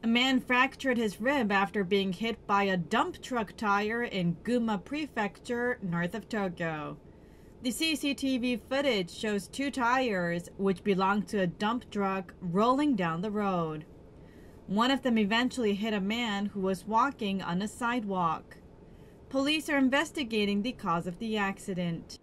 A man fractured his rib after being hit by a dump truck tire in Gunma Prefecture, north of Tokyo. The CCTV footage shows two tires, which belonged to a dump truck, rolling down the road. One of them eventually hit a man who was walking on a sidewalk. Police are investigating the cause of the accident.